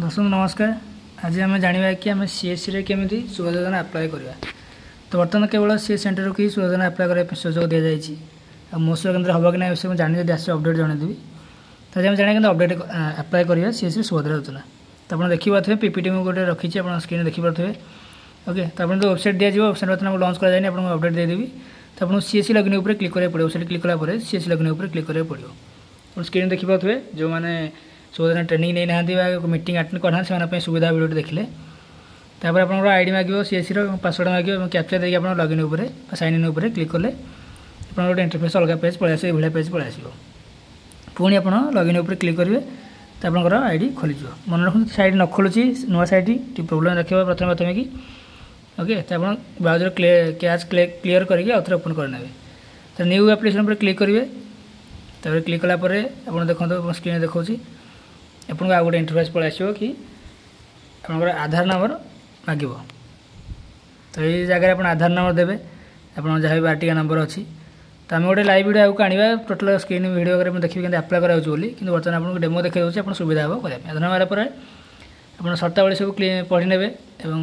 দর্শক নমস্কার আজ আমি জাঁয়া কি আমি সিএসসিরে কেমি সুখ যোজনা আপ্লাই করা তো বর্তমান কেবল সি সেন্টরকে হি সুখ যোজনা আপ্লাই করা সুযোগ দিয়া যাই মো সুযোগ কেন্দ্র হব কি না বিষয়ে জানি যদি আসছে অপডেট জনাইদেবি তো আজ আমি জাঁয়া কিন্তু অপডেট আপ্লাই করা সিএসসি সুভদ্রা যোজনা তো আপনার দেখিপারে পিপিটি মু গোটে রাখিছি আপনার স্ক্রিনে দেখিপারে ওকে তো আপনার ওয়েবসাইট দিয়া যাব ওয়েবসাইট বর্তমানে লঞ্চ করা যায়নি আপনার অপডেট দিয়ে দেবি তো আপনার সিএসসি লগিন উপরে ক্লিক করা পড়ে ওয়েবসাইট ক্লিক কলা পরে সিএসসি লগিন উপরে ক্লিক করা পড়ব আপনার স্ক্রিনে দেখিপারে যে ସବୁଦିନ ଟ୍ରେନିଂ ନେଇନାହାନ୍ତି ବା ମିଟିଂ ଆଟେଣ୍ଡ କରିନାହାନ୍ତି ସେମାନଙ୍କ ପାଇଁ ସୁବିଧା ଭିଡ଼ିଓଟି ଦେଖିଲେ ତାପରେ ଆପଣଙ୍କର ଆଇଡ଼ି ମାଗିବ ସିଏସ୍ସିର ପାସୱାର୍ଡ଼ ମାଗିବ ଏବଂ କ୍ୟାପଚର ଦେଇକି ଆପଣ ଲଗ୍ଇନ୍ ଉପରେ ବା ସାଇନ୍ ଇନ୍ ଉପରେ କ୍ଲିକ୍ କଲେ ଆପଣଙ୍କର ଗୋଟେ ଇଣ୍ଟରଫେସ୍ ଅଲଗା ପେଜ୍ ପଳେଇ ଆସିବ ଏଭଳିଆ ପେଜ୍ ପଳେଇ ଆସିବ ପୁଣି ଆପଣ ଲଗ୍ଇନ୍ ଉପରେ କ୍ଲିକ୍ କରିବେ ତ ଆପଣଙ୍କର ଆଇଡ଼ି ଖୋଲିଯିବ ମନେ ରଖନ୍ତୁ ସାଇଟ୍ ନ ଖୋଲୁଛି ନୂଆ ସାଇଟ୍ ଟିକେ ପ୍ରୋବ୍ଲେମ୍ ରଖିବ ପ୍ରଥମେ ପ୍ରଥମେ କି ଓକେ ତ ଆପଣ ବ୍ରାଉଜର କ୍ୟାଚ୍ କ୍ଲିୟର କରିକି ଆଉଥରେ ଓପନ୍ କରିନେବେ ତ ନ୍ୟୁ ଆପ୍ଲିକେସନ୍ ଉପରେ କ୍ଲିକ୍ କରିବେ ତାପରେ କ୍ଲିକ୍ କଲା ପରେ ଆପଣ ଦେଖନ୍ତୁ ସ୍କ୍ରିନ୍ରେ ଦେଖାଉଛି ଆପଣଙ୍କୁ ଆଉ ଗୋଟେ ଇଣ୍ଟରଫେସ୍ ପଳେଇ ଆସିବ କି ଆପଣଙ୍କର ଆଧାର ନମ୍ବର ମାଗିବ ତ ଏଇ ଜାଗାରେ ଆପଣ ଆଧାର ନମ୍ବର ଦେବେ ଆପଣ ଯାହା ବି ବାଟିକା ନମ୍ବର ଅଛି ତ ଆମେ ଗୋଟେ ଲାଇଭ୍ ଭିଡ଼ିଓ ଆଗକୁ ଆଣିବା ଟୋଟାଲ୍ ସ୍କ୍ରିନ୍ ଭିଡ଼ିଓ କରି ମୁଁ ଦେଖିବି କେମିତି ଆପ୍ଲାଏ କରାଯାଉଛି ବୋଲି କିନ୍ତୁ ବର୍ତ୍ତମାନ ଆପଣଙ୍କୁ ଡେମୋ ଦେଖାଇ ଦେଉଛି ଆପଣ ସୁବିଧା ହେବ କରିବା ପାଇଁ ଆଧାର ନମ୍ବର ପରେ ଆପଣ ସର୍ତ୍ତାବଳୀ ସବୁ ପଢ଼ି ନେବେ ଏବଂ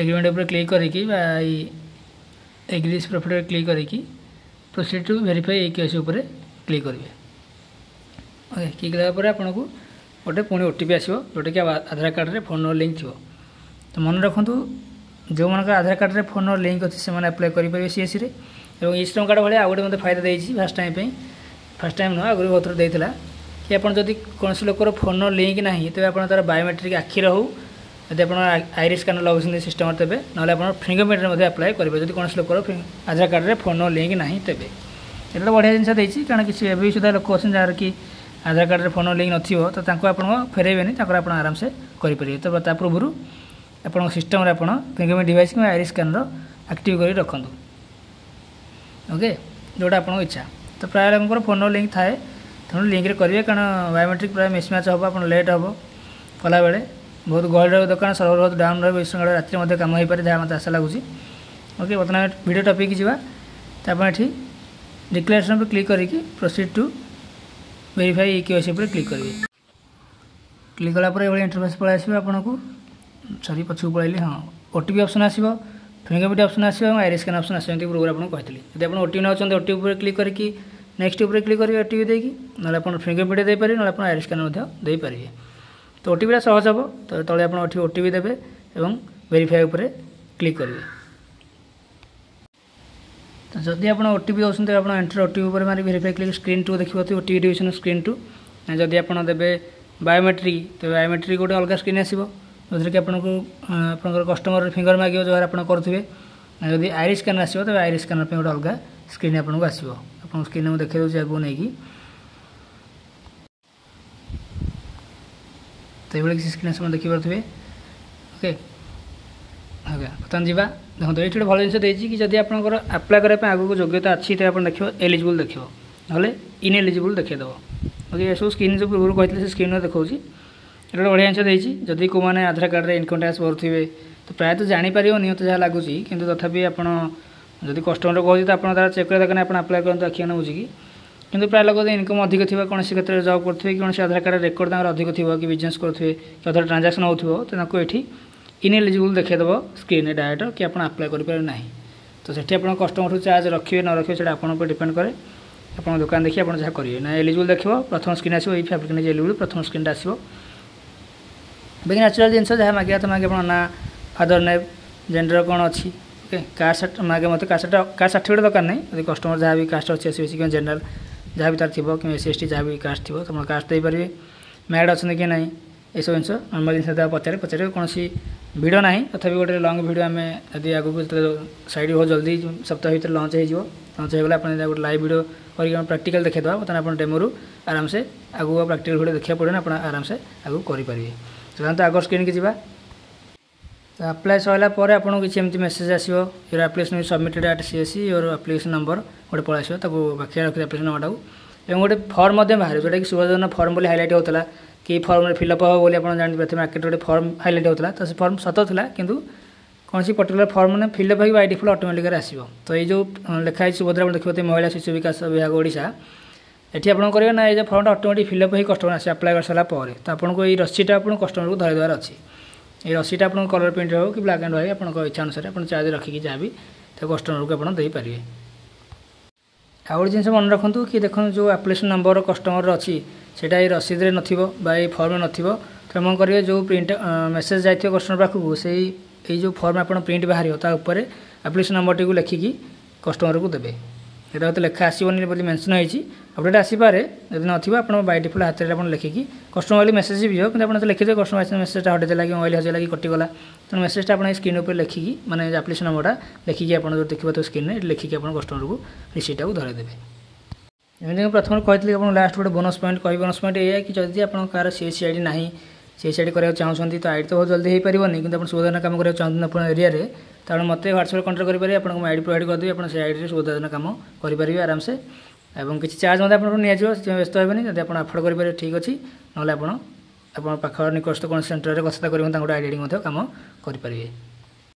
ଏଗ୍ରିମେଣ୍ଟ ଉପରେ କ୍ଲିକ୍ କରିକି ବା ଏଇ ଏଗ୍ରିଜ୍ ପ୍ରଫିଟ୍ କ୍ଲିକ୍ କରିକି ପ୍ରୋସିଡ଼ ଟୁ ଭେରିଫାଇ ଏଇ କେସ୍ ଉପରେ କ୍ଲିକ୍ କରିବେ ଓକେ କ୍ଲିକ୍ ଦେବା ପରେ ଆପଣଙ୍କୁ ଗୋଟେ ପୁଣି ଓ ଟି ପି ଆସିବ ଯେଉଁଟାକି ଆଧାର କାର୍ଡ଼ରେ ଫୋନ୍ର ଲିଙ୍କ୍ ଥିବ ତ ମନେ ରଖନ୍ତୁ ଯେଉଁମାନଙ୍କ ଆଧାର କାର୍ଡ଼ରେ ଫୋନ୍ର ଲିଙ୍କ୍ ଅଛି ସେମାନେ ଆପ୍ଲାଏ କରିପାରିବେ ସିଏସ୍ସିରେ ଏବଂ ଇ ଶ୍ରମ କାର୍ଡ଼ ଭଳିଆ ଆଉ ଗୋଟେ ମୋତେ ଫାଇଦା ଦେଇଛି ଫାର୍ଷ୍ଟ ଟାଇମ୍ ପାଇଁ ଫାର୍ଷ୍ଟ ଟାଇମ୍ ନୁହଁ ଆଗରୁ ବହୁତ ଦେଇଥିଲା କି ଆପଣ ଯଦି କୌଣସି ଲୋକର ଫୋନ୍ର ଲିଙ୍କ୍ ନାହିଁ ତେବେ ଆପଣ ତା'ର ବାୟୋମେଟ୍ରିକ୍ ଆଖିର ହେଉ ଯଦି ଆପଣ ଆଇରି ସ୍କାନର୍ ଲଗାଉଛନ୍ତି ସିଷ୍ଟମ୍ରେ ତେବେ ନହେଲେ ଆପଣ ଫିଙ୍ଗରପ୍ରିଣ୍ଟରେ ମଧ୍ୟ ଆପ୍ଲାଏ କରିବେ ଯଦି କୌଣସି ଲୋକର ଆଧାର କାର୍ଡ଼ରେ ଫୋନ୍ର ଲିଙ୍କ୍ ନାହିଁ ତେବେ ଏଇଟା ତ ବଢ଼ିଆ ଜିନିଷ ଦେଇଛି କାରଣ କିଛି ଏବେ ବି ସୁଦ୍ଧା ଲୋକ ଅଛନ୍ତି ଯାହାର କି ଆଧାର କାର୍ଡ଼ରେ ଫୋନ୍ ଲିଙ୍କ୍ ନଥିବ ତ ତାଙ୍କୁ ଆପଣ ଫେରାଇବେନି ତାଙ୍କର ଆପଣ ଆରାମସେ କରିପାରିବେ ତ ତା ପୂର୍ବରୁ ଆପଣଙ୍କ ସିଷ୍ଟମ୍ରେ ଆପଣ ଫିଙ୍ଗରପ୍ରିଣ୍ଟ ଡିଭାଇସ୍ କିମ୍ବା ଆଇରି ସ୍କାନର ଆକ୍ଟିଭ୍ କରି ରଖନ୍ତୁ ଓକେ ଯେଉଁଟା ଆପଣଙ୍କ ଇଚ୍ଛା ତ ପ୍ରାୟ ଲୋକଙ୍କର ଫୋନ୍ ଲିଙ୍କ୍ ଥାଏ ତେଣୁ ଲିଙ୍କ୍ରେ କରିବେ କାରଣ ବାୟୋମେଟ୍ରିକ୍ ପ୍ରାୟ ମିସ୍ମ୍ୟାଚ୍ ହେବ ଆପଣ ଲେଟ୍ ହେବ କଲାବେଳେ ବହୁତ ଗହଳି ରହିବ ଦୋକାନ ସର୍ଭର ବହୁତ ଡାଉନ୍ ରହିବ ଏ ସମୟରେ ରାତିରେ ମଧ୍ୟ କାମ ହୋଇପାରେ ଯାହା ମୋତେ ଆଶା ଲାଗୁଛି ଓକେ ବର୍ତ୍ତମାନ ଭିଡ଼ିଓ ଟପିକ୍ ଯିବା ତ ଆପଣ ଏଠି ଡିକ୍ଲାରେସନ୍ ଉପରେ କ୍ଲିକ୍ କରିକି ପ୍ରୋସିଡ଼ ଟୁ वेरीफाई एक वैसे क्लिक करेंगे क्लिक कलापर यह इंटरफेस पल आस सरी पचुक पड़ाइले हाँ ओटीपी अप्सन आसो फिंगरप्रिंट अप्सन आस आई स्कैन अप्सन आस पूर्व आपको जब आप ओटी ना चाहते ओटी क्लिक करेंगे नेक्स्ट उपर क्लिक करेंगे ओटी देखिए ना आप फिंगरप्रिंट देपर ना आप आई स्कानपारे तो ओटीपीटा सहज हम तो तेज़ आप ओटी देते वेरीफाई उपर क्लिक करेंगे যদি আপোনাৰ অ টি পি দিয়ে আপোনাৰ এণ্ট্ৰি অ টি পি উপৰি মাৰি ভেৰিফাই কৰি স্ক্ৰীণটো দেখিব অ টি পি ডিভিশ্যন স্ক্ৰীণটো যদি আপোনাৰ দেৱে বায়োমেট্ৰিক তে বায়োমেট্ৰিক গোটেই অলগা স্ক্ৰীণ আছিব যদি আপোনাক আপোনাৰ কষ্টমৰ ফিংগৰ মাগিব যাৰ আপোনাৰ কৰোঁ যদি আইৰিচ স্কেনাৰ আছিব তে আইৰিচ স্কেনাৰ পৰা গোটেই অলগা স্ক্ৰীণ আপোনাক আছিব আপোনাৰ স্ক্ৰীণ মই দেখাই দিছোঁ আগুৱা নেকি তো এইভাবে কিছু ଆଜ୍ଞା ବର୍ତ୍ତମାନ ଯିବା ଦେଖନ୍ତୁ ଏଇଠି ଗୋଟେ ଭଲ ଜିନିଷ ଦେଇଛି କି ଯଦି ଆପଣଙ୍କର ଆପ୍ଲାଏ କରିବା ପାଇଁ ଆଗକୁ ଯୋଗ୍ୟତା ଅଛି ତେବେ ଆପଣ ଦେଖିବ ଏଲିଜିବୁଲ୍ ଦେଖିବ ନହେଲେ ଏଲିଜିବୁଲ୍ ଦେଖେଇଦେବ ଓକେ ଏସବୁ ସ୍କ୍ରିନ୍ ଯେଉଁ ପୂର୍ବରୁ କହିଥିଲେ ସେ ସ୍କ୍ରିନ୍ରେ ଦେଖାଉଛି ଏଇଟା ଗୋଟେ ବଢ଼ିଆ ଜିନିଷ ଦେଇଛି ଯଦି କେଉଁମାନେ ଆଧାର କାର୍ଡ଼ରେ ଇନକମ୍ ଟ୍ୟାକ୍ସ ଭରୁଥିବେ ତ ପ୍ରାୟତଃ ଜାଣିପାରିବନି ତ ଯାହା ଲାଗୁଛି କିନ୍ତୁ ତଥାପି ଆପଣ ଯଦି କଷ୍ଟମର କହୁଛି ତ ଆପଣ ତା'ର ଚେକ୍ କରିବା ଦରକାର ଆପଣ ଆପ୍ଲାଏ କରନ୍ତୁ ଆଖି ଆଣ କି କିନ୍ତୁ ପ୍ରାୟ ଲୋକ ଯଦି ଇନକମ୍ ଅଧିକ ଥିବ କୌଣସି କ୍ଷେତ୍ରରେ ଜବ୍ କରୁଥିବେ କି କୌଣସି ଆଧାର କାର୍ଡ଼ ରେକର୍ଡ଼ ତାଙ୍କର ଅଧିକ ଥିବ କି ବିଜନେସ୍ କରୁଥିବେ କି ଅଧିକ ଟ୍ରାଞ୍ଜାକ୍ସନ୍ ହେଉଥିବ ତ ତାଙ୍କୁ ଏଠି ଇନଏଲିଜିବୁଲ୍ ଦେଖାଇଦେବ ସ୍କ୍ରିନ୍ରେ ଡାଇରେକ୍ଟ କି ଆପଣ ଆପ୍ଲାଏ କରିପାରିବେ ନାହିଁ ତ ସେଠି ଆପଣ କଷ୍ଟମରଠୁ ଚାର୍ଜ ରଖିବେ ନ ରଖିବେ ସେଇଟା ଆପଣଙ୍କ ଉପରେ ଡିପେଣ୍ଡ କରେ ଆପଣଙ୍କ ଦୋକାନ ଦେଖି ଆପଣ ଯାହା କରିବେ ନା ଏଲିଜିବୁଲ୍ ଦେଖିବ ପ୍ରଥମ ସ୍କ୍ରିନ୍ ଆସିବ ଏଇ ଫ୍ୟାବ୍ରିକ୍ ନେଇଛି ଏଲିଜିବୁଲ୍ ପ୍ରଥମ ସ୍କ୍ରିନ୍ଟା ଆସିବ ବାକି ନ୍ୟାଚୁରାଲ୍ ଜିନିଷ ଯାହା ମାଗିବା ତ ମାଗେ ଆପଣ ନା ଫାଦର୍ ନେମ୍ ଜେଣ୍ଡର କ'ଣ ଅଛି ଓକେ କାଷ୍ଟ ମାଗେ ମୋତେ କାଷ୍ଟଟା କାଷ୍ଟ ସାର୍ଟିଫିକେଟ୍ ଦରକାର ନାହିଁ ଯଦି କଷ୍ଟମର ଯାହା ବି କାଷ୍ଟ ଅଛି ଆସିବେ କିମ୍ବା ଜେନେରାଲ ଯାହା ବି ତାର ଥିବ କିମ୍ବା ଏସ୍ ସି ଏସ୍ ଟି ଯାହା ବି କାଷ୍ଟ ଥିବ ଆପଣ କାଷ୍ଟ ଦେଇପାରିବେ ମ୍ୟାଡ଼୍ ଅଛନ୍ତି କି ନାହିଁ ଏସବୁ ଜିନିଷ ନର୍ମାଲ୍ ଜିନିଷ ତାକୁ ପଚାରେ ପଚାରିବେ କୌଣସି ভিডিও না তথাপি গোটে লং ভিডিও আমি যদি আগুক সাইড বহু জলদি সপ্তাহ ভিতরে লঞ্চ হয়ে যাব লঞ্চ হয়ে গেলে আপনার গোটে লাইভ ভিডিও করি আমি প্রাকটিকাল দেখাইদেবা বর্তমানে আপনার ডেমোরু আরামসে আগুক প্রাকটিকাল ভিডিও দেখা পড়ে আপনার আরামসে আগুক করে সাধারণত আগ স্ক্রিনকে যা ଆପ୍ଲାଏ ସରିଲା ପରେ ଆପଣଙ୍କୁ କିଛି ଏମିତି ମେସେଜ୍ ଆସିବ your application be submitted at C S C your application number ଗୋଟେ ପଳାଇ ଆସିବ ତାକୁ ବାଖିଆ ରଖିବେ ଆପ୍ଲିକେସନ୍ ନମ୍ବରଟାକୁ ଏବଂ ଗୋଟେ ଫର୍ମ ମଧ୍ୟ ବାହାରିବ ଯେଉଁଟାକି ସୁଭାଷ ଯୋଜନା ଫର୍ମ ବୋଲି ହାଇଲାଇଟ୍ ହେଉଥିଲା କି ଫର୍ମରେ ଫିଲ୍ଅପ୍ ହେବ ବୋଲି ଆପଣ ଜାଣିପାରୁଥିବେ ମାର୍କେଟ ଗୋଟେ ଫର୍ମ ହାଇଲାଇଟ୍ ହେଉଥିଲା ତ ସେ ଫର୍ମ ସତ ଥିଲା କିନ୍ତୁ କୌଣସି ପର୍ଟିକୁଲାର ଫର୍ମ ମାନେ ଫିଲ୍ଅପ୍ ହେଇକି ବାଇ ଡିଫଲ୍ଟ ଅଟୋମେଟିକାରେ ଆସିବ ତ ଏଇ ଯେଉଁ ଲେଖା ହେଇଛି ସୁଭଦ୍ରା ଆପଣ ଦେଖିପାରୁଥିବେ ମହିଳା ଶିଶୁ ବିକାଶ ବିଭାଗ ଓଡ଼ିଶା ଏଠି ଆପଣ କରିବେ ନା ଏଇ ଯେଉଁ ଫର୍ମଟା ଅଟୋମେଟିକ୍ ଫିଲ୍ଅପ୍ ହେଇ କଷ୍ଟମର ଆସି ଆପ୍ଲାଏ କରିସାରିଲା ପରେ ତ ଆପଣଙ୍କୁ ଏଇ ରସିଟା ଆପଣ କଷ୍ଟମରକୁ ଧରିଦେବାର ଅଛି ଏଇ ରସିଟା ଆପଣଙ୍କ କଲର୍ ପ୍ରିଣ୍ଟ ହେଉ କି ବ୍ଲାକ୍ ଆଣ୍ଡ ହ୍ୱାଇଟ୍ ଆପଣଙ୍କ ଇଚ୍ଛା ଅନୁସାରେ ଆପଣ ଚାର୍ଜ ରଖିକି ଯାହା ବି ତାକୁ କଷ୍ଟମରକୁ ଆପଣ ଦେଇପାରିବେ ଆଉ ଗୋଟେ ଜିନିଷ ମନେ ରଖନ୍ତୁ କି ଦେଖନ୍ତୁ ଯେଉଁ ଆପ୍ଲିକେସନ୍ ନମ୍ବର କଷ୍ଟମର ଅଛି ସେଇଟା ଏଇ ରସିଦରେ ନଥିବ ବା ଏଇ ଫର୍ମରେ ନଥିବ ତେଣୁ କ'ଣ କରିବେ ଯେଉଁ ପ୍ରିଣ୍ଟ ମେସେଜ୍ ଯାଇଥିବ କଷ୍ଟମର ପାଖକୁ ସେଇ ଏଇ ଯେଉଁ ଫର୍ମ ଆପଣ ପ୍ରିଣ୍ଟ ବାହାରିବ ତା ଉପରେ ଆପ୍ଲିକେସନ୍ ନମ୍ବରଟିକୁ ଲେଖିକି କଷ୍ଟମରକୁ ଦେବେ এটা হয়তো লেখা আসবনি বলে মেনশন হয়েছি আপডেট আসিপারে যদি নথিব আপনার বাই ডিফল্ট হাতের আপনার লেখিকি কষ্টমর বলে মেসেজ বি হোক কিন্তু আপনার তো লিখিদেবে কষ্টমর আসলে মেসেজটা হটাইদেলা কি মোবাইল হজাইলা কি কটিগলা তেমন মেসেজটা আপনার স্ক্রিন উপরে লেখিকি মানে আপ্লিকেশন নম্বরটা লেখিকি আপনার যদি দেখবে তো স্ক্রিনে লিখিকি আপনার কষ্টমরকে রিসিপ্টটা ধরাই দেবে ଯେମିତିକି ପ୍ରଥମରେ କହିଥିଲି ଆପଣ ଲାଷ୍ଟ ଗୋଟେ ବୋନସ୍ ପଏଣ୍ଟ କହିବି ବୋନସ୍ ପଏଣ୍ଟ ଏଇଆ କି ଯଦି ଆପଣଙ୍କ କାହାର C S C I D ନାହିଁ ସି ଏସ୍ ଆଇ ଡ଼ି କରିବାକୁ ଚାହୁଁଛନ୍ତି ତ ଆଇଡ଼ି ତ ବହୁତ ଜଲ୍ଦି ହେଇପାରିବନି କିନ୍ତୁ ଆପଣ ଶୋଧନା କାମ କରିବାକୁ ଚାହୁଁଛନ୍ତି ଆପଣଙ୍କ ଏରିଆରେ ତାହେଲେ ମୋତେ ହ୍ୱାଟ୍ସଆପ୍ରେ କଣ୍ଟାକ୍ଟ କରିପାରିବେ ଆପଣଙ୍କୁ ମୁଁ ଆଇଡ଼ି ପ୍ରୋଭାଇଡ଼ କରିଦେବି ଆପଣ ସେ ଆଇଡ଼ିରେ ଶୋଧନା କାମ କରିପାରିବେ ଆରାମସେ ଏବଂ କିଛି ଚାର୍ଜ ମଧ୍ୟ ଆପଣଙ୍କୁ ନିଆଯିବ ସେଥିପାଇଁ ବ୍ୟସ୍ତ ହେବେନି ଯଦି ଆପଣ ଆଫୋର୍ଡ଼ କରିପାରିବେ ଠିକ୍ ଅଛି ନହେଲେ ଆପଣ ଆପଣଙ୍କ ପାଖ ନିକଟସ୍ଥ କୌଣସି ସେଣ୍ଟରରେ କଥାବାର୍ତ୍ତା କରିବେ ତାଙ୍କ ଗୋଟେ ଆଇଡ଼ି ମଧ୍ୟ କାମ କରିପାରିବେ